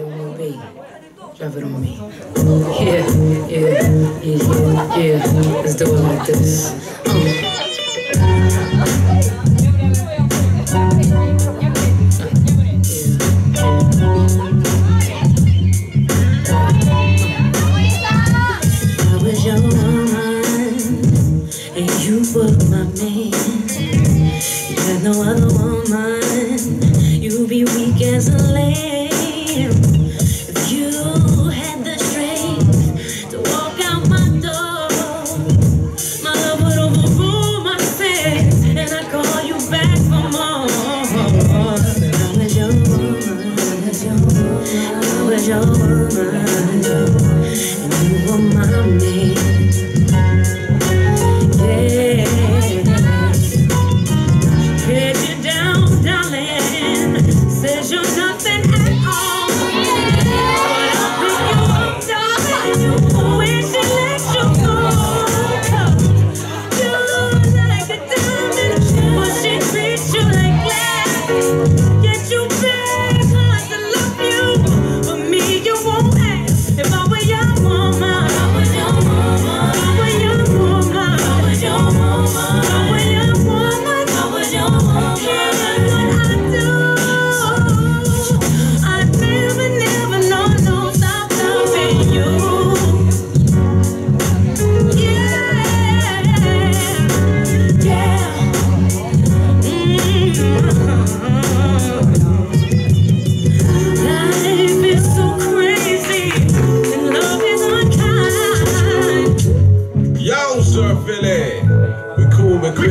baby. Drop it on me. Yeah, yeah, yeah, yeah. Let's do it like this. I was your woman, and you were my man. You had no other woman, you'd be weak as a lamb. If you had the strength to walk out my door, my love would overrule my fears, and I call you back for more. I was your woman, I was your woman, I was your woman, and you were my man.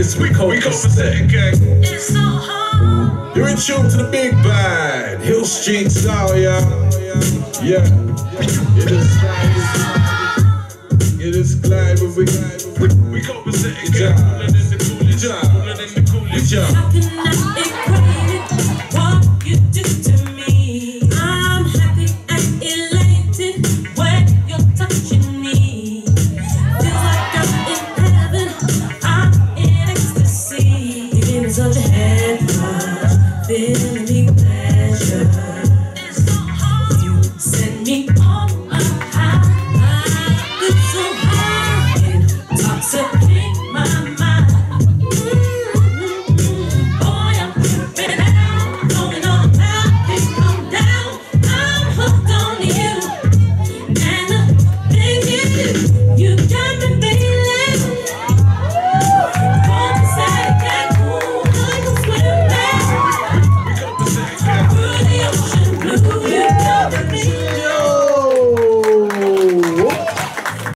Man. Chris, we, we, we Copacetic gang. It's so hard. You're in tune to the big band. Hill Street style, yeah. Yeah. It is slide. It is glide, but we We copacetic Yeah. gang. Cooler than the coolest.